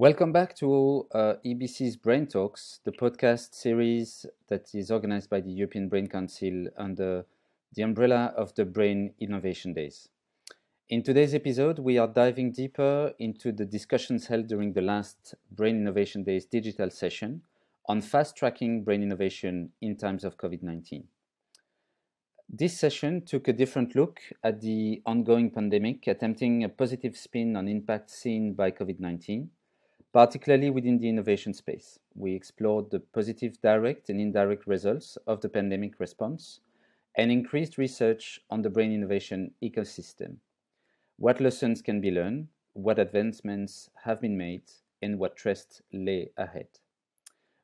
Welcome back to uh, EBC's Brain Talks, the podcast series that is organized by the European Brain Council under the umbrella of the Brain Innovation Days. In today's episode, we are diving deeper into the discussions held during the last Brain Innovation Days digital session on fast tracking brain innovation in times of COVID 19. This session took a different look at the ongoing pandemic, attempting a positive spin on impact seen by COVID 19 particularly within the innovation space. We explored the positive direct and indirect results of the pandemic response and increased research on the brain innovation ecosystem. What lessons can be learned, what advancements have been made, and what trust lay ahead.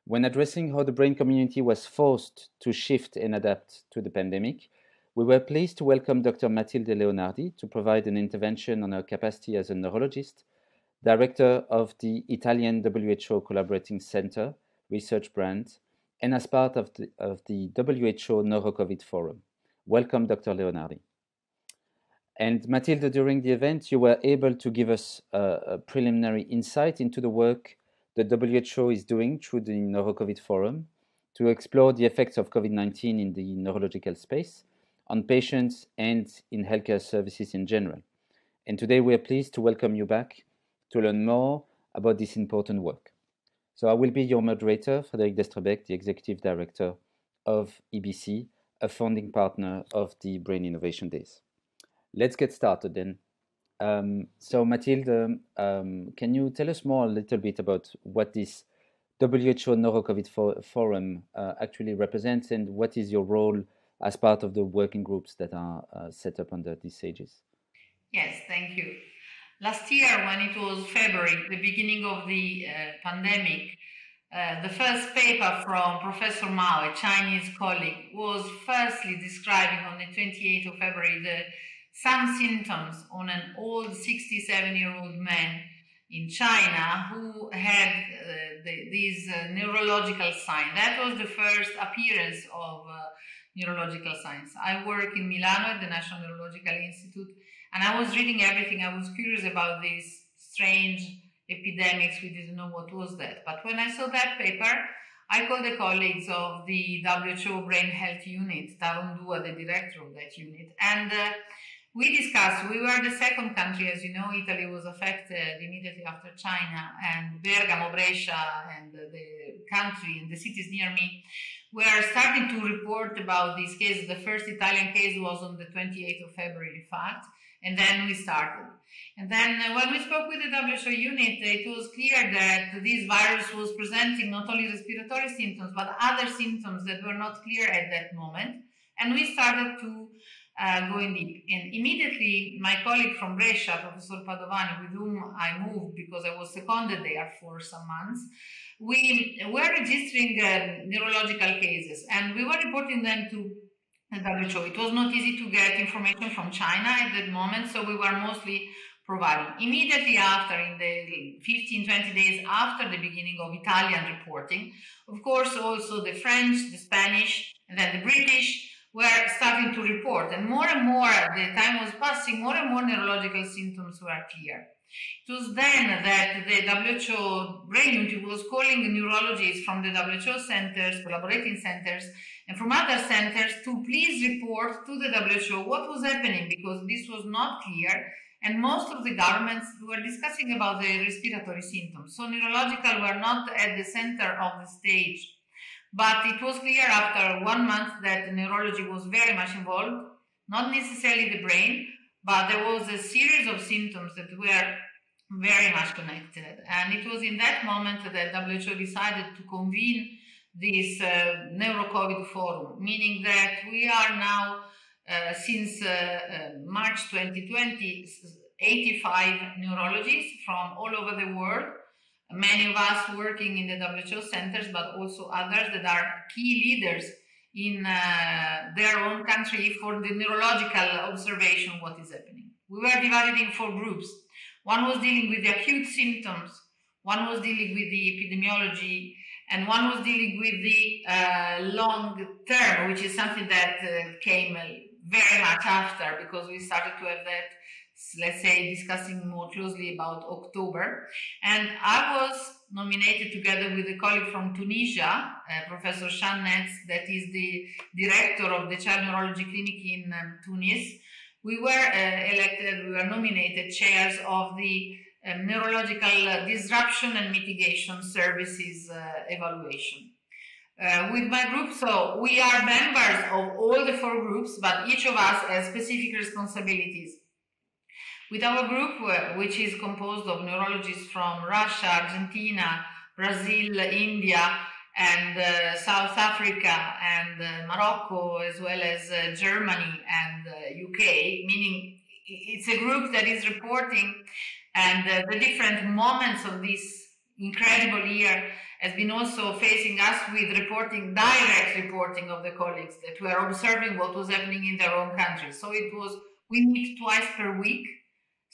When addressing how the brain community was forced to shift and adapt to the pandemic, we were pleased to welcome Dr. Matilde Leonardi to provide an intervention on her capacity as a neurologist director of the Italian WHO Collaborating Center research brand, and as part of the, of the WHO NeuroCovid Forum. Welcome, Dr. Leonardi. And Matilde, during the event, you were able to give us a, a preliminary insight into the work the WHO is doing through the NeuroCovid Forum to explore the effects of COVID 19 in the neurological space on patients and in healthcare services in general. And today we are pleased to welcome you back to learn more about this important work. So I will be your moderator, Frédéric Destrebecq, the Executive Director of EBC, a founding partner of the Brain Innovation Days. Let's get started then. Um, so Matilde, um, can you tell us more a little bit about what this WHO NeuroCovid for Forum uh, actually represents and what is your role as part of the working groups that are uh, set up under these SAGES? Yes, thank you. Last year, when it was February, the beginning of the uh, pandemic, uh, the first paper from Professor Mao, a Chinese colleague, was firstly describing on the 28th of February the, some symptoms on an old 67 year old man in China who had uh, the, these uh, neurological signs. That was the first appearance of uh, neurological signs. I work in Milano at the National Neurological Institute and I was reading everything. I was curious about these strange epidemics. We didn't know what was that. But when I saw that paper, I called the colleagues of the WHO Brain Health Unit, Tarun Dua, the director of that unit, and uh, we discussed. We were the second country, as you know, Italy was affected immediately after China, and Bergamo, Brescia, and the country and the cities near me were starting to report about these cases. The first Italian case was on the 28th of February, in fact. And then we started. And then uh, when we spoke with the WHO unit, it was clear that this virus was presenting not only respiratory symptoms, but other symptoms that were not clear at that moment. And we started to uh, go in deep. And immediately, my colleague from Brescia, Professor Padovani, with whom I moved because I was seconded there for some months, we were registering uh, neurological cases and we were reporting them to WHO. It was not easy to get information from China at that moment, so we were mostly providing. Immediately after, in the 15, 20 days after the beginning of Italian reporting, of course, also the French, the Spanish, and then the British were starting to report. And more and more, the time was passing, more and more neurological symptoms were clear. It was then that the WHO brain unit was calling neurologists from the WHO centers, collaborating centers, and from other centers to please report to the WHO what was happening because this was not clear and most of the governments were discussing about the respiratory symptoms. So neurological were not at the center of the stage. But it was clear after one month that neurology was very much involved, not necessarily the brain, but there was a series of symptoms that were very much connected. And it was in that moment that WHO decided to convene this uh, NeuroCovid forum, meaning that we are now, uh, since uh, uh March 2020, 85 neurologists from all over the world, many of us working in the WHO centers, but also others that are key leaders in uh, their own country for the neurological observation what is happening. We were divided in four groups. One was dealing with the acute symptoms, one was dealing with the epidemiology, and one was dealing with the uh, long term, which is something that uh, came very much after because we started to have that let's say, discussing more closely about October. And I was nominated together with a colleague from Tunisia, uh, Professor Chahnez, that is the director of the Child Neurology Clinic in um, Tunis. We were uh, elected, we were nominated chairs of the um, Neurological Disruption and Mitigation Services uh, Evaluation. Uh, with my group. So we are members of all the four groups, but each of us has specific responsibilities. With our group, uh, which is composed of neurologists from Russia, Argentina, Brazil, India, and uh, South Africa and uh, Morocco, as well as uh, Germany and UK, uh, meaning it's a group that is reporting and the different moments of this incredible year has been also facing us with reporting, direct reporting of the colleagues that were observing what was happening in their own countries. So it was, we meet twice per week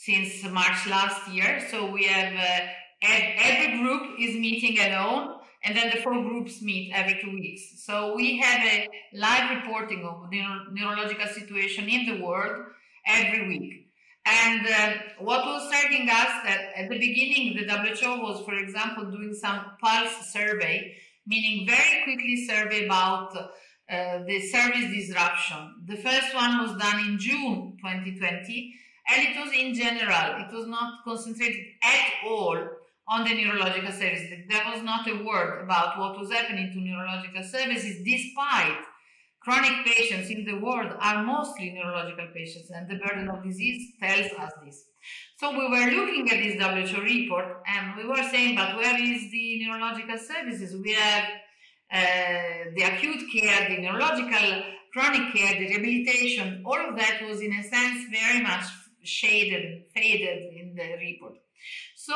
since March last year. So we have, uh, every group is meeting alone and then the four groups meet every two weeks. So we have a live reporting of the neurological situation in the world every week. And uh, what was striking us that at the beginning, the WHO was, for example, doing some pulse survey, meaning very quickly survey about uh, the service disruption. The first one was done in June 2020, and it was in general. It was not concentrated at all on the neurological services. There was not a word about what was happening to neurological services, despite Chronic patients in the world are mostly neurological patients, and the burden of disease tells us this. So we were looking at this WHO report, and we were saying, but where is the neurological services? We have uh, the acute care, the neurological, chronic care, the rehabilitation. All of that was, in a sense, very much shaded, faded in the report. So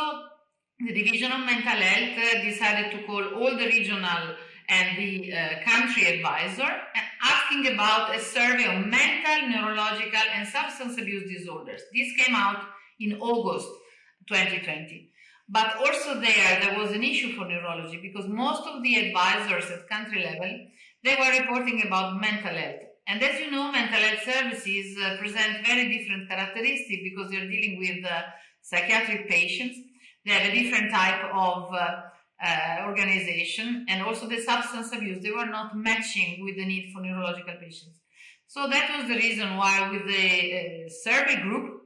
the Division of Mental Health uh, decided to call all the regional and the uh, country advisor asking about a survey of mental, neurological, and substance abuse disorders. This came out in August 2020. But also there, there was an issue for neurology because most of the advisors at country level, they were reporting about mental health. And as you know, mental health services uh, present very different characteristics because they're dealing with uh, psychiatric patients. They have a different type of uh, uh, organization and also the substance abuse. They were not matching with the need for neurological patients. So that was the reason why with the uh, survey group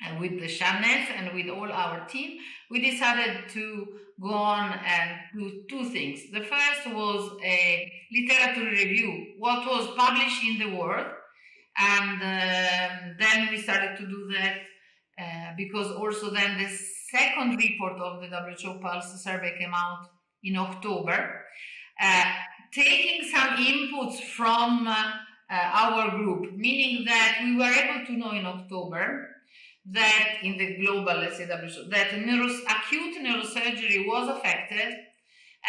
and with the Shan and with all our team, we decided to go on and do two things. The first was a literature review, what was published in the world, and uh, then we started to do that uh, because also then the second report of the WHO Pulse survey came out in October, uh, taking some inputs from uh our group, meaning that we were able to know in October that in the global, let's say WHO, that neuros- acute neurosurgery was affected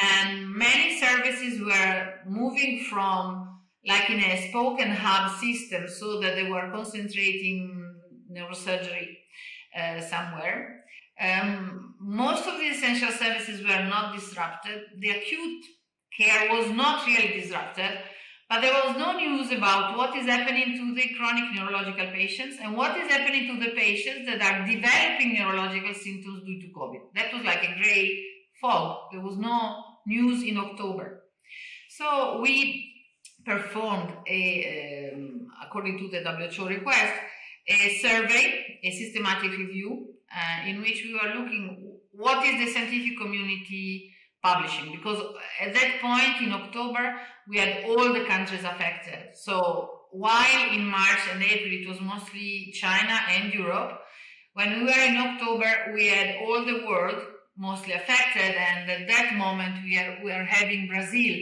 and many services were moving from like in a spoke and hub system so that they were concentrating neurosurgery uh, somewhere. Um, most of the essential services were not disrupted. The acute care was not really disrupted, but there was no news about what is happening to the chronic neurological patients and what is happening to the patients that are developing neurological symptoms due to COVID. That was like a gray fog. There was no news in October. So we performed a, um, according to the WHO request, a survey, a systematic review, uh, in which we were looking what is the scientific community publishing because at that point in October we had all the countries affected. So while in March and April it was mostly China and Europe, when we were in October we had all the world mostly affected and at that moment we are we are having Brazil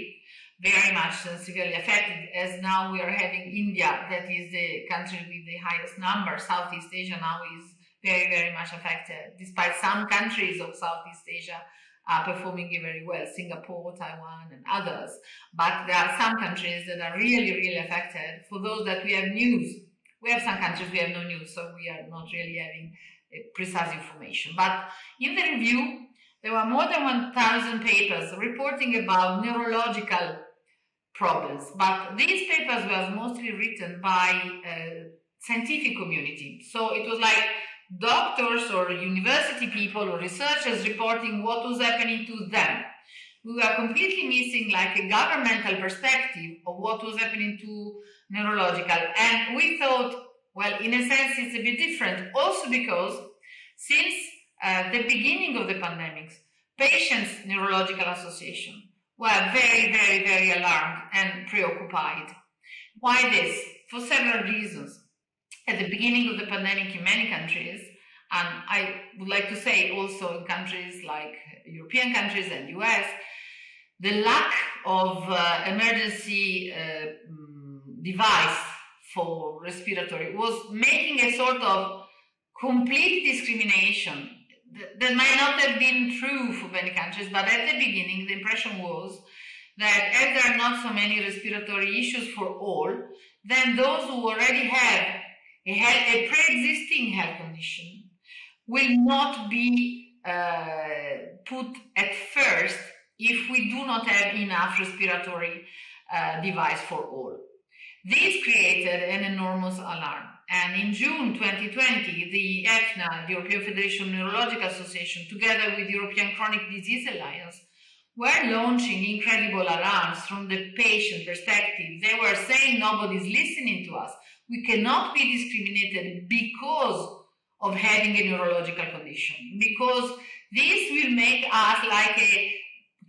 very much and severely affected as now we are having India that is the country with the highest number Southeast Asia now is very very much affected despite some countries of Southeast Asia are performing very well Singapore Taiwan and others but there are some countries that are really really affected for those that we have news we have some countries we have no news so we are not really having precise information but in the review there were more than 1,000 papers reporting about neurological problems. But these papers were mostly written by uh, scientific community. So it was like doctors or university people or researchers reporting what was happening to them. We were completely missing like a governmental perspective of what was happening to neurological. And we thought, well, in a sense, it's a bit different. Also because since uh, the beginning of the pandemics, Patients Neurological Association were very, very, very alarmed and preoccupied. Why this? For several reasons. At the beginning of the pandemic in many countries, and I would like to say also in countries like European countries and US, the lack of uh, emergency uh, mm, device for respiratory was making a sort of complete discrimination. That might not have been true for many countries, but at the beginning, the impression was that as there are not so many respiratory issues for all, then those who already have a, pre-existing health condition will not be uh, put at first if we do not have enough respiratory uh, device for all. This created an enormous alarm. And in June 2020, the EFNA, the European Federation of Neurological Association, together with the European Chronic Disease Alliance, were launching incredible alarms from the patient perspective. They were saying nobody's listening to us. We cannot be discriminated because of having a neurological condition, because this will make us like a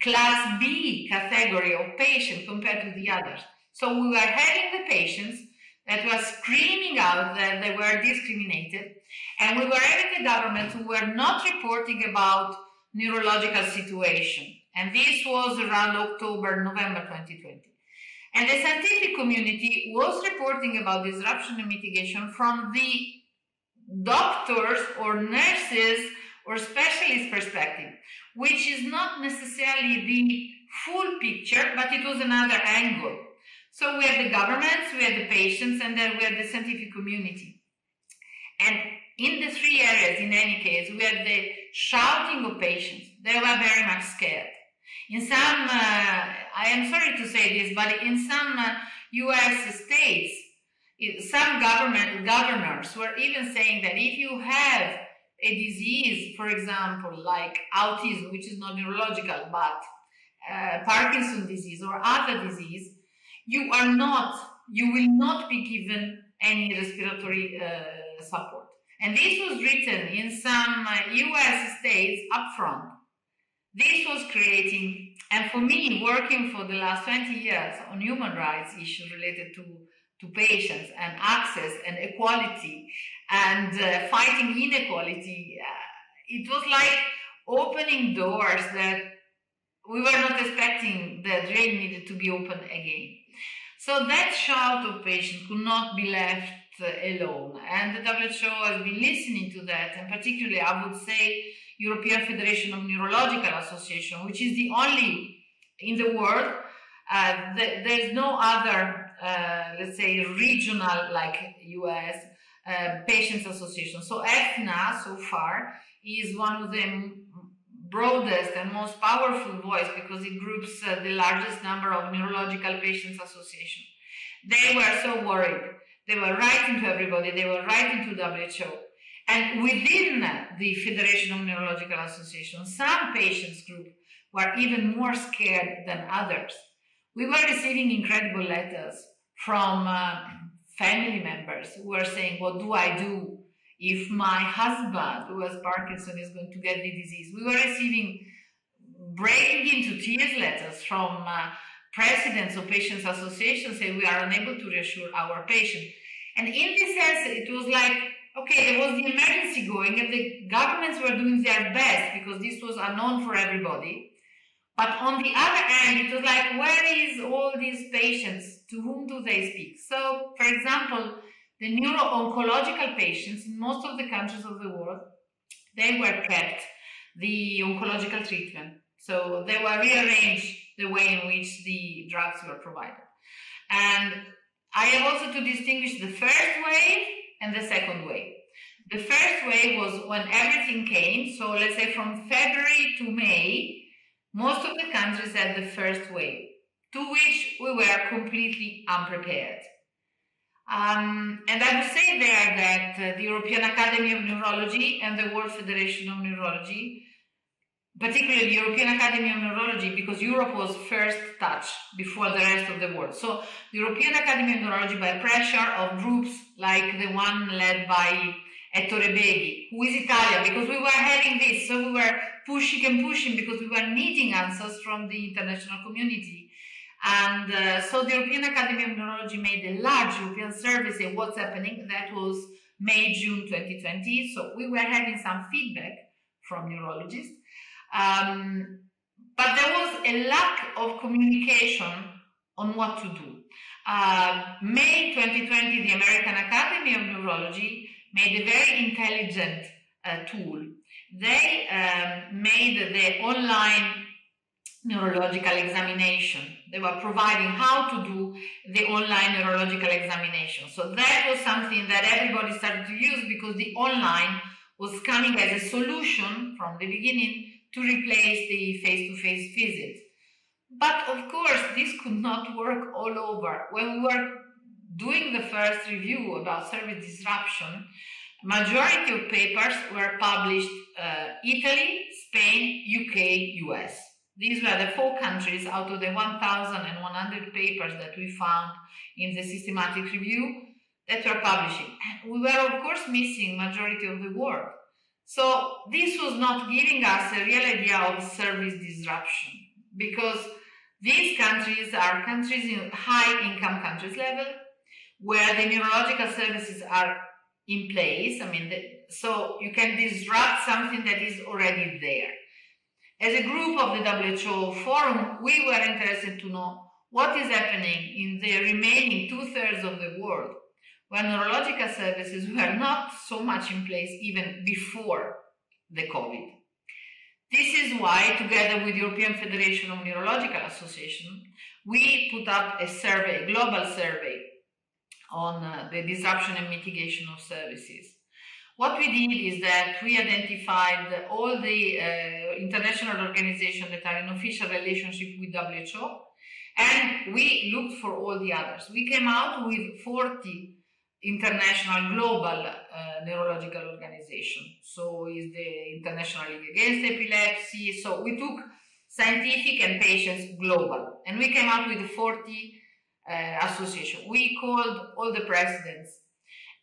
class B category of patient compared to the others. So we were having the patients that were screaming out that they were discriminated, and we were having the government who were not reporting about neurological situation. And this was around October, November 2020. And the scientific community was reporting about disruption and mitigation from the doctors or nurses or specialist perspective, which is not necessarily the full picture, but it was another angle. So we have the governments, we have the patients, and then we have the scientific community. And in the three areas, in any case, we have the shouting of patients. They were very much scared. In some, uh, I am sorry to say this, but in some uh, U.S. states, some government governors were even saying that if you have a disease, for example, like autism, which is not neurological, but uh, disease or other disease, you are not, you will not be given any respiratory uh, support. And this was written in some uh, US states upfront. This was creating, and for me, working for the last 20 years on human rights issues related to, to patients and access and equality and uh, fighting inequality, uh, it was like opening doors that we were not expecting that drain needed to be opened again. So that shout of patients could not be left alone. And the WHO has been listening to that, and particularly, I would say, European Federation of Neurological Association, which is the only in the world. Uh, the, there's no other, uh, let's say, regional like US uh, patients association. So EFNA so far is one of the broadest and most powerful voice because it groups uh, the largest number of neurological patients association. They were so worried. They were writing to everybody. They were writing to WHO. And within the Federation of Neurological Associations, some patients group were even more scared than others. We were receiving incredible letters from uh, family members who were saying, what do I do if my husband who has Parkinson is going to get the disease. We were receiving breaking into tears letters from uh, presidents of patients associations saying we are unable to reassure our patient. And in this sense, it was like, okay, there was the emergency going and the governments were doing their best because this was unknown for everybody. But on the other hand, it was like, where is all these patients? To whom do they speak? So, for example, the neuro-oncological patients in most of the countries of the world, they were kept the oncological treatment. So they were rearranged the way in which the drugs were provided. And I have also to distinguish the first wave and the second wave. The first wave was when everything came, so let's say from February to May, most of the countries had the first wave, to which we were completely unprepared. Um, and I would say there that uh, the European Academy of Neurology and the World Federation of Neurology, particularly the European Academy of Neurology, because Europe was first touched before the rest of the world. So the European Academy of Neurology, by pressure of groups like the one led by Ettore Beghi, who is Italian, because we were having this, so we were pushing and pushing because we were needing answers from the international community and uh, so the European Academy of Neurology made a large European survey what's happening. That was May, June 2020. So we were having some feedback from neurologists. Um, but there was a lack of communication on what to do. Uh, May 2020, the American Academy of Neurology made a very intelligent uh, tool. They um, made the online neurological examination. They were providing how to do the online neurological examination. So that was something that everybody started to use because the online was coming as a solution from the beginning to replace the face-to-face visits. But of course, this could not work all over. When we were doing the first review about service disruption, majority of papers were published uh, Italy, Spain, UK, US. These were the four countries out of the 1,100 papers that we found in the systematic review that were publishing. We were, of course, missing majority of the world. So this was not giving us a real idea of service disruption because these countries are countries in high income countries level where the neurological services are in place. I mean, the, so you can disrupt something that is already there. As a group of the WHO forum, we were interested to know what is happening in the remaining two thirds of the world where neurological services were not so much in place even before the COVID. This is why, together with the European Federation of Neurological Association, we put up a survey, a global survey on uh, the disruption and mitigation of services. What we did is that we identified all the uh, international organizations that are in official relationship with WHO, and we looked for all the others. We came out with 40 international global uh, neurological organization. So is the International League Against Epilepsy. So we took scientific and patients global, and we came up with 40 uh, association. We called all the presidents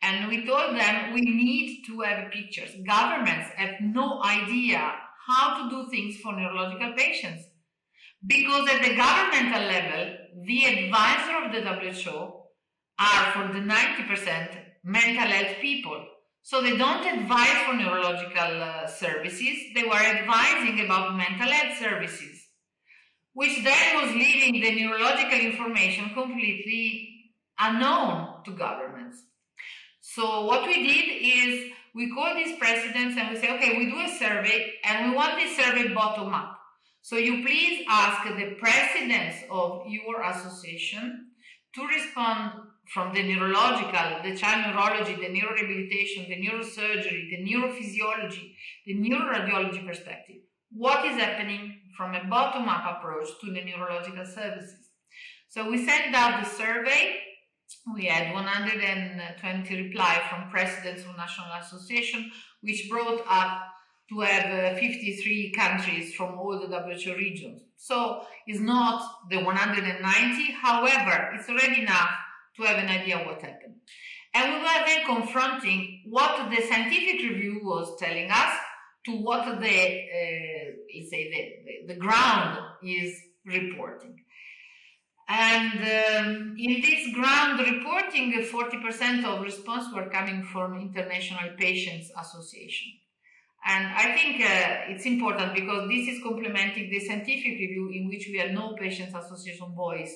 and we told them we need to have pictures. Governments have no idea how to do things for neurological patients. Because at the governmental level, the advisor of the WHO are for the 90% mental health people. So they don't advise for neurological uh, services, they were advising about mental health services, which then was leaving the neurological information completely unknown to governments. So what we did is we call these presidents and we say, okay, we do a survey and we want this survey bottom up. So you please ask the presidents of your association to respond from the neurological, the child neurology, the neurorehabilitation, the neurosurgery, the neurophysiology, the neuroradiology perspective. What is happening from a bottom-up approach to the neurological services? So we sent out the survey we had 120 reply from presidents of national association, which brought up to have uh, 53 countries from all the WHO regions. So it's not the 190, however, it's already enough to have an idea what happened. And we were then confronting what the scientific review was telling us to what the, uh, let's say, the, the, the ground is reporting. And um, in this ground reporting, 40% of response were coming from International Patients Association. And I think uh, it's important because this is complementing the scientific review in which we had no patients association voice.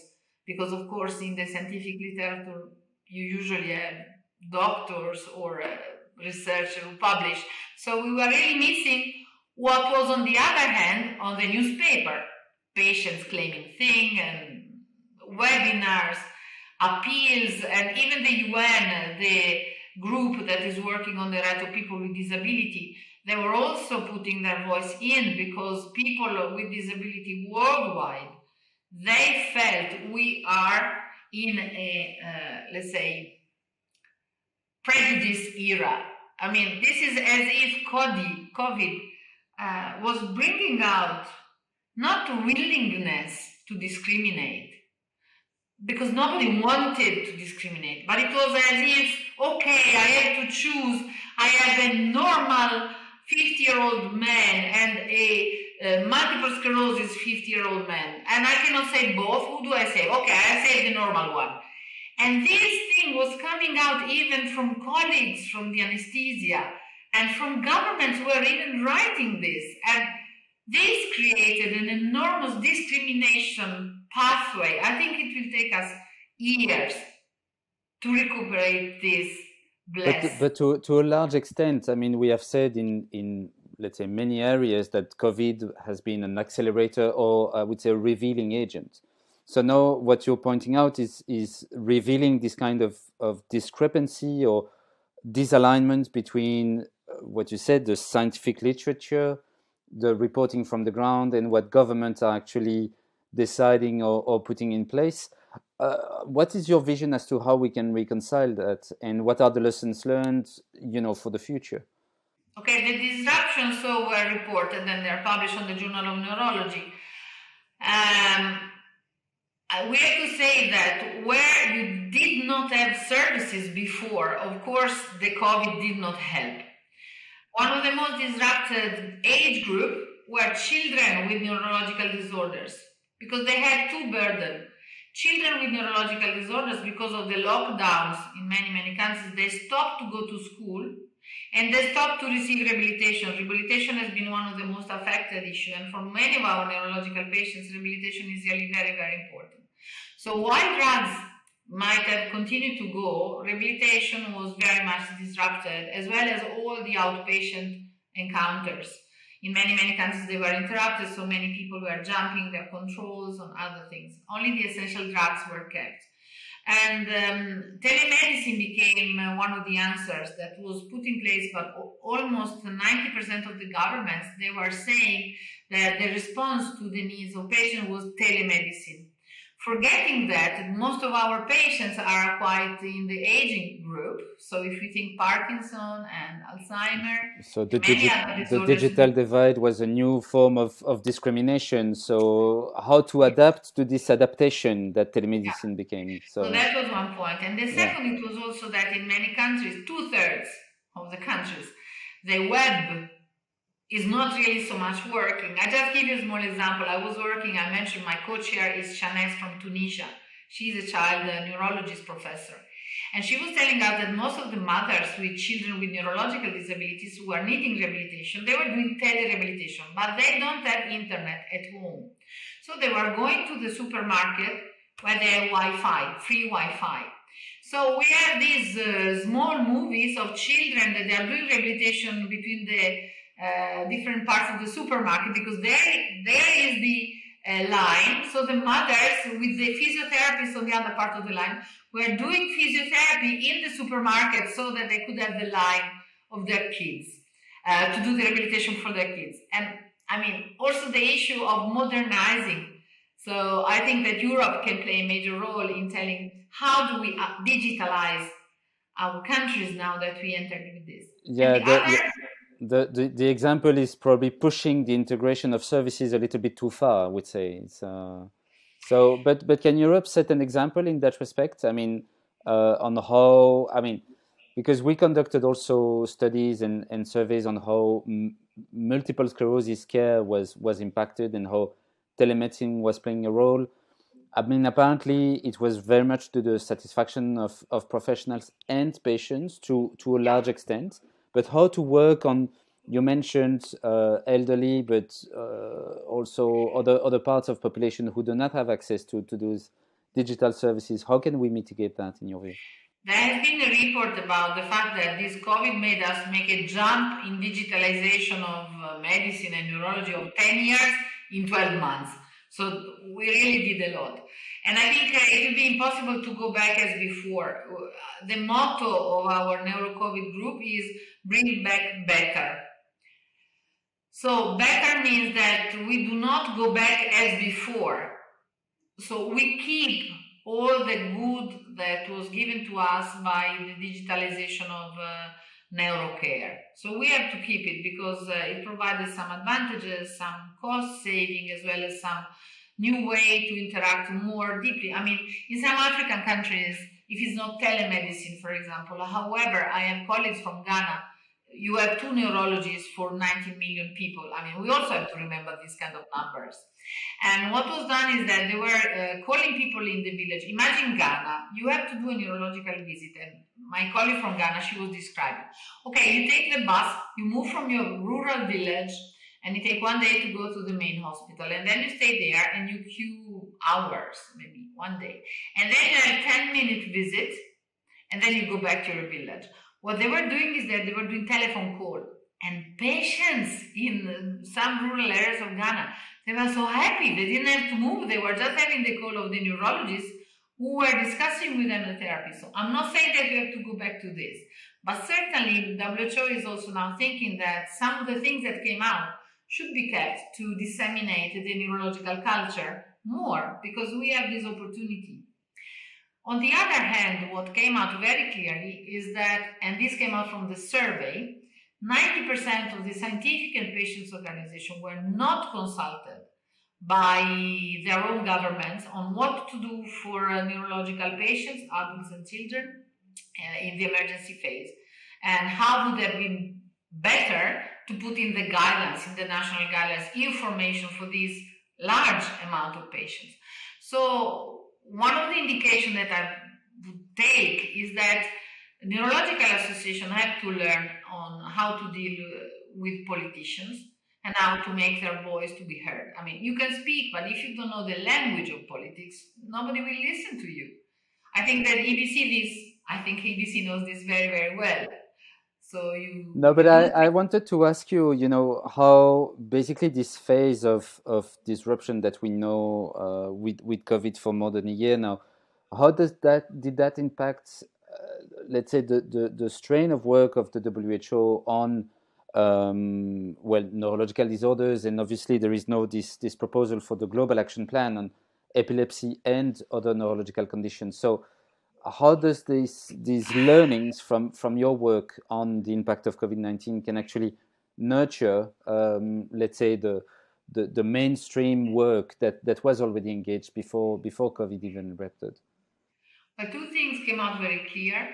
Because of course, in the scientific literature, you usually have doctors or uh, researchers who publish. So we were really missing what was on the other hand on the newspaper, patients claiming thing and webinars, appeals, and even the UN, the group that is working on the right of people with disability, they were also putting their voice in because people with disability worldwide, they felt we are in a, uh, let's say, prejudice era. I mean, this is as if COVID uh, was bringing out not willingness to discriminate, because nobody wanted to discriminate, but it was as if, okay, I have to choose. I have a normal 50 year old man and a uh, multiple sclerosis 50 year old man. And I cannot say both. Who do I say? Okay, I say the normal one. And this thing was coming out even from colleagues from the anesthesia and from governments who are even writing this. And this created an enormous discrimination pathway. I think it will take us years to recuperate this. But, but to, to a large extent, I mean, we have said in, in let's say many areas that COVID has been an accelerator or I would say a revealing agent. So now what you're pointing out is is revealing this kind of, of discrepancy or disalignment between uh, what you said, the scientific literature, the reporting from the ground, and what governments are actually deciding or, or putting in place. Uh, what is your vision as to how we can reconcile that, and what are the lessons learned, you know, for the future? Okay, were reported and they're published on the Journal of Neurology. Um, we have to say that where you did not have services before, of course, the COVID did not help. One of the most disrupted age group were children with neurological disorders because they had two burdens. Children with neurological disorders, because of the lockdowns in many, many countries, they stopped to go to school and they stopped to receive rehabilitation. Rehabilitation has been one of the most affected issues, and for many of our neurological patients, rehabilitation is really very, very important. So while drugs might have continued to go, rehabilitation was very much disrupted, as well as all the outpatient encounters. In many, many countries, they were interrupted, so many people were jumping their controls on other things. Only the essential drugs were kept. And um, telemedicine became uh, one of the answers that was put in place, but almost 90% of the governments, they were saying that the response to the needs of patients was telemedicine forgetting that most of our patients are quite in the aging group. So if we think Parkinson and Alzheimer, so the, digi- the digital divide was a new form of, of discrimination. So how to adapt to this adaptation that telemedicine yeah. became. So. so. that was one point. And the second, yeah. it was also that in many countries, two thirds of the countries, the web is not really so much working. I just give you a small example. I was working, I mentioned my co-chair is Chahnez from Tunisia. She's a child a neurologist professor. And she was telling us that most of the mothers with children with neurological disabilities who are needing rehabilitation, they were doing tele-rehabilitation, but they don't have internet at home. So they were going to the supermarket where they have Wi-Fi, free Wi-Fi. So we have these uh, small movies of children that they are doing rehabilitation between the uh, different parts of the supermarket because there, there is the uh, line. So the mothers with the physiotherapists on the other part of the line were doing physiotherapy in the supermarket so that they could have the line of their kids uh, to do the rehabilitation for their kids. And I mean, also the issue of modernizing. So I think that Europe can play a major role in telling how do we uh, digitalize our countries now that we entered with this. Yeah, the, the, the, the, example is probably pushing the integration of services a little bit too far. I would say. Uh, so, but but can Europe set an example in that respect? I mean, uh, on how I mean, because we conducted also studies and, and surveys on how multiple sclerosis care was was impacted and how telemedicine was playing a role. I mean, apparently, it was very much to the satisfaction of, of professionals and patients to to a large extent but how to work on you mentioned uh, elderly, but uh, also other other parts of population who do not have access to, to those digital services. How can we mitigate that in your view? There has been a report about the fact that this COVID made us make a jump in digitalization of uh, medicine and neurology of 10 years in 12 months. So we really did a lot. And I think it will be impossible to go back as before. The motto of our NeuroCovid group is bring back better. So better means that we do not go back as before. So we keep all the good that was given to us by the digitalization of uh, neurocare. So we have to keep it because uh, it provided some advantages, some cost saving, as well as some new way to interact more deeply. I mean, in some African countries, if it's not telemedicine, for example, however, I have colleagues from Ghana you have two neurologists for 90 million people. I mean, we also have to remember these kind of numbers. And what was done is that they were uh, calling people in the village. Imagine Ghana, you have to do a neurological visit. And my colleague from Ghana, she was describing. Okay, you take the bus, you move from your rural village, and you take one day to go to the main hospital. And then you stay there and you queue hours, maybe one day. And then you have a 10 minute visit, and then you go back to your village. What they were doing is that they were doing telephone call. And patients in some rural areas of Ghana, they were so happy. They didn't have to move. They were just having the call of the neurologist who were discussing with them the therapy. So I'm not saying that you have to go back to this. But certainly WHO is also now thinking that some of the things that came out should be kept to disseminate the neurological culture more because we have this opportunity. On the other hand, what came out very clearly is that, and this came out from the survey, 90% of the scientific and patients organization were not consulted by their own governments on what to do for uh, neurological patients, adults and children uh, in the emergency phase, and how would have been better to put in the guidelines, in the national guidelines, information for this large amount of patients. So one of the indications that I would take is that neurological association have to learn on how to deal uh, with politicians and how to make their voice to be heard. I mean, you can speak, but if you don't know the language of politics, nobody will listen to you. I think that EBC this, I think EBC knows this very, very well. So you No, but I, I wanted to ask you, you know, how basically this phase of, of disruption that we know uh, with with COVID for more than a year now, how does that did that impact, uh, let's say, the, the the strain of work of the WHO on um, well neurological disorders, and obviously there is no this this proposal for the global action plan on epilepsy and other neurological conditions. So how does this these learnings from from your work on the impact of COVID nineteen can actually nurture, um, let's say the, the the mainstream work that that was already engaged before before COVID even erupted? But two things came out very clear.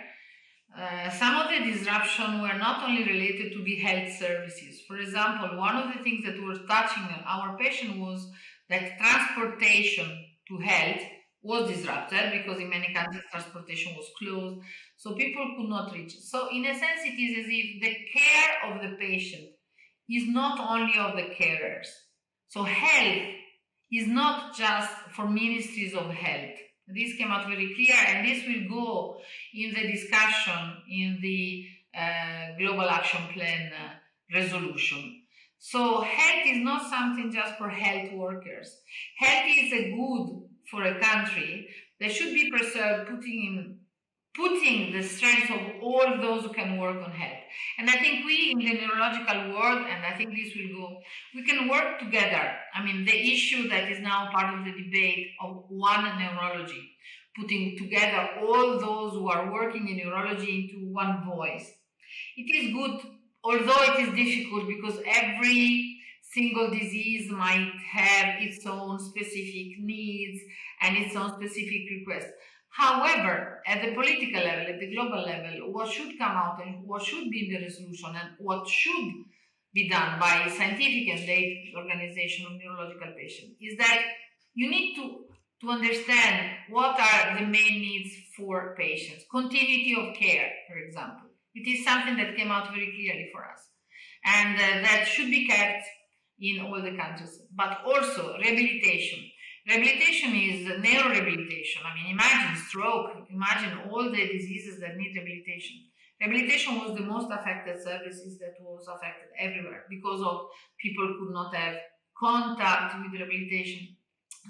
Uh, some of the disruption were not only related to the health services. For example, one of the things that was touching our patient was that transportation to health was disrupted because in many countries transportation was closed, so people could not reach. So, in a sense, it is as if the care of the patient is not only of the carers. So, health is not just for ministries of health. This came out very clear, and this will go in the discussion in the uh, Global Action Plan uh, resolution. So, health is not something just for health workers. Health is a good for a country they should be preserved, putting in putting the strength of all those who can work on health. And I think we in the neurological world, and I think this will go, we can work together. I mean, the issue that is now part of the debate of one neurology, putting together all those who are working in neurology into one voice. It is good, although it is difficult because every single disease might have its own specific needs and its own specific requests. However, at the political level, at the global level, what should come out and what should be in the resolution and what should be done by scientific and data organization of neurological patients is that you need to, to understand what are the main needs for patients. Continuity of care, for example. It is something that came out very clearly for us. And uh, that should be kept in all the countries, but also rehabilitation. Rehabilitation is neurorehabilitation. I mean, imagine stroke, imagine all the diseases that need rehabilitation. Rehabilitation was the most affected services that was affected everywhere because of people could not have contact with rehabilitation.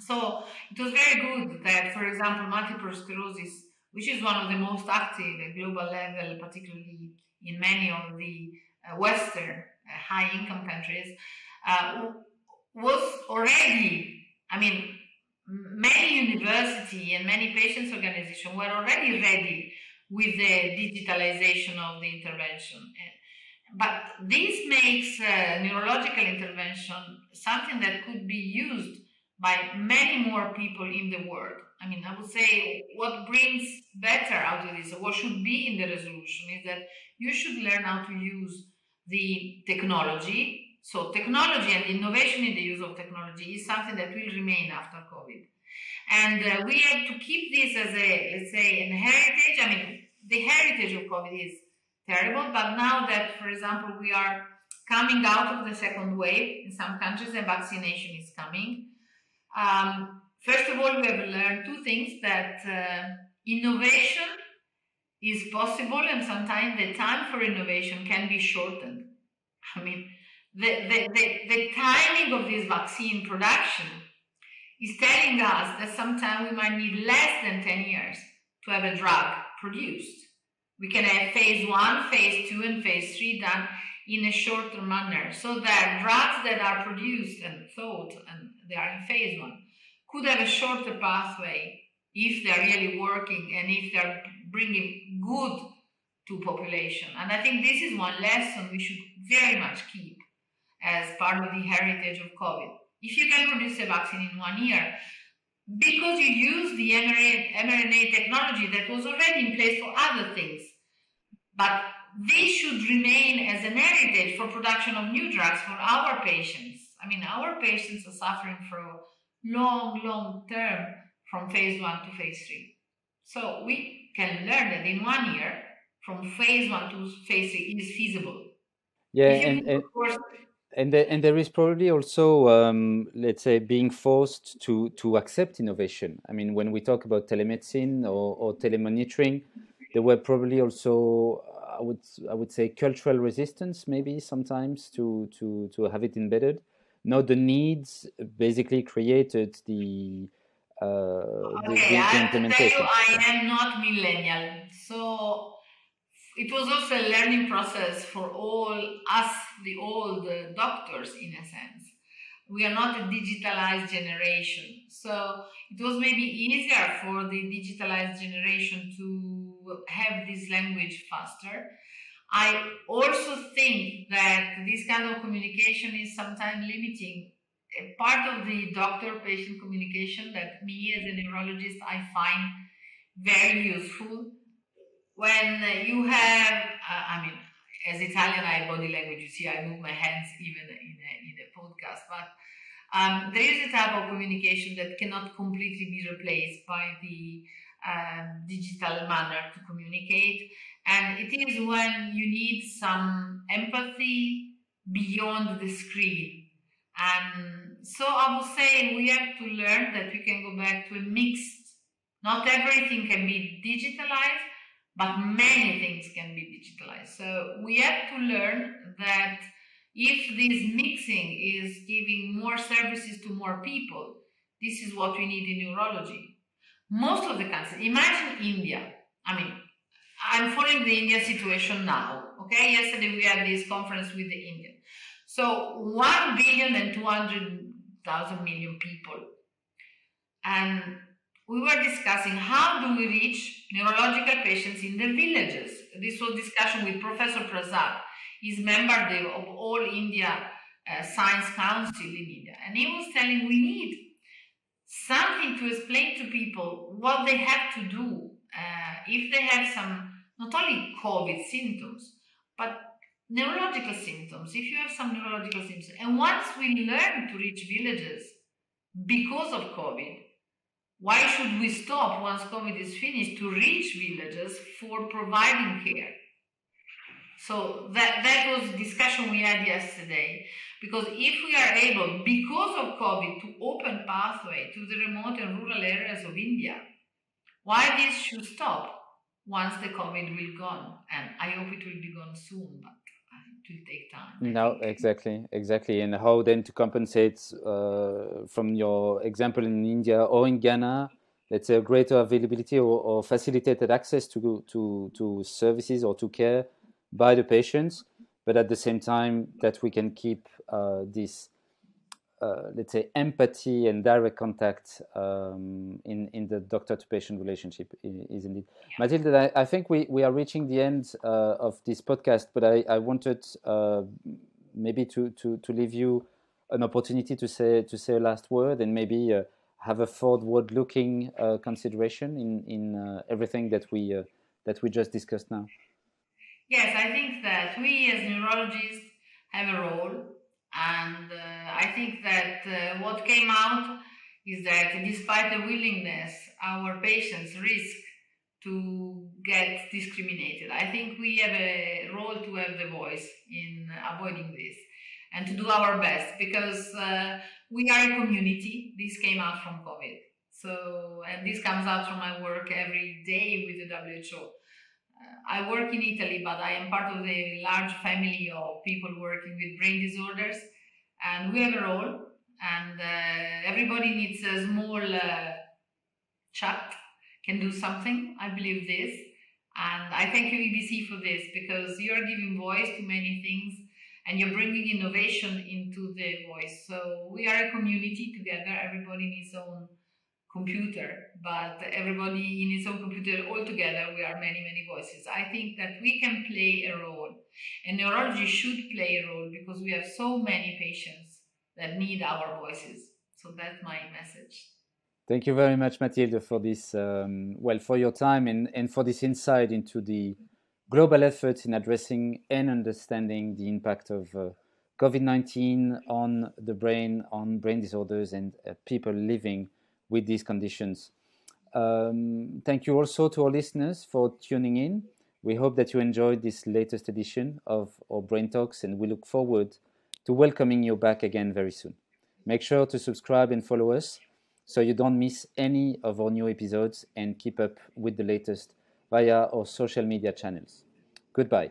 So it was very good that, for example, multiple sclerosis, which is one of the most active at global level, particularly in many of the uh, Western uh, high income countries, uh, was already, I mean, many university and many patients organizations were already ready with the digitalization of the intervention. But this makes uh, neurological intervention something that could be used by many more people in the world. I mean, I would say what brings better out of this, what should be in the resolution, is that you should learn how to use the technology. So, technology and innovation in the use of technology is something that will remain after COVID. And uh, we have to keep this as a, let's say, an heritage. I mean, the heritage of COVID is terrible, but now that, for example, we are coming out of the second wave in some countries and vaccination is coming, um, first of all, we have learned two things that uh, innovation is possible and sometimes the time for innovation can be shortened. I mean, the, the, the, the timing of this vaccine production is telling us that sometimes we might need less than 10 years to have a drug produced. We can have phase one, phase two, and phase three done in a shorter manner so that drugs that are produced and thought and they are in phase one could have a shorter pathway if they're really working and if they're bringing good to population. And I think this is one lesson we should very much keep as part of the heritage of COVID. If you can produce a vaccine in one year, because you use the mRNA technology that was already in place for other things, but this should remain as an heritage for production of new drugs for our patients. I mean, our patients are suffering for a long, long term from phase one to phase three. So we can learn that in one year, from phase one to phase three, is feasible. Yeah, and, and, and, the, and there is probably also, um, let's say, being forced to, to accept innovation. I mean, when we talk about telemedicine or, or telemonitoring, there were probably also I would I would say cultural resistance maybe sometimes to to to have it embedded. Now the needs basically created the uh, okay, the, the, implementation. I, I am not millennial, so it was also a learning process for all us, the old doctors, in a sense. We are not a digitalized generation, so it was maybe easier for the digitalized generation to have this language faster. I also think that this kind of communication is sometimes limiting a part of the doctor patient communication that me as a neurologist I find very useful. When you have, uh, I mean, as Italian, I body language. You see, I move my hands even in a, in a podcast, but um, there is a type of communication that cannot completely be replaced by the um, digital manner to communicate. And it is when you need some empathy beyond the screen. And so I would say we have to learn that we can go back to a mixed, not everything can be digitalized, but many things can be digitalized. So we have to learn that if this mixing is giving more services to more people, this is what we need in neurology. Most of the countries, imagine India. I mean, I'm following the Indian situation now. Okay, yesterday we had this conference with the Indian. So 1 billion and 200,000 million people. And we were discussing how do we reach neurological patients in the villages. This was discussion with Professor Prasad He's member of All India uh, Science Council in India. And he was telling we need something to explain to people what they have to do uh, if they have some, not only COVID symptoms, but neurological symptoms. If you have some neurological symptoms, and once we learn to reach villages because of COVID, why should we stop once COVID is finished to reach villages for providing care? So that, that was discussion we had yesterday. Because if we are able, because of COVID, to open pathway to the remote and rural areas of India, why this should stop once the COVID will gone? And I hope it will be gone soon, but it will take time. No, exactly, exactly. And how then to compensate uh, from your example in India or in Ghana, let's say a greater availability or, or facilitated access to, to, to services or to care by the patients, but at the same time that we can keep uh, this uh, let's say empathy and direct contact um, in in the doctor to patient relationship is indeed yeah. Matilde. I, I, think we, we are reaching the end uh, of this podcast, but I I wanted uh, maybe to, to to leave you an opportunity to say to say a last word and maybe uh, have a forward looking uh, consideration in in everything that we that we just discussed now. Yes, I think that we as neurologists have a role and uh, I think that uh, what came out is that despite the willingness, our patients risk to get discriminated. I think we have a role to have the voice in avoiding this and to do our best because uh, we are a community. This came out from COVID. So, and this comes out from my work every day with the WHO. I work in Italy, but I am part of the large family of people working with brain disorders, and we have a role. And uh, everybody needs a small uh, chat, can do something. I believe this, and I thank you EBC for this because you are giving voice to many things, and you're bringing innovation into the voice. So we are a community together. Everybody needs own computer, but everybody in his own computer all together, we are many, many voices. I think that we can play a role, and neurology should play a role because we have so many patients that need our voices. So that's my message. Thank you very much, Matilde, for this, um, well, for your time and, and for this insight into the global efforts in addressing and understanding the impact of uh, COVID 19 on the brain, on brain disorders, and uh, people living with these conditions. Um, thank you also to our listeners for tuning in. We hope that you enjoyed this latest edition of our Brain Talks, and we look forward to welcoming you back again very soon. Make sure to subscribe and follow us so you don't miss any of our new episodes and keep up with the latest via our social media channels. Goodbye.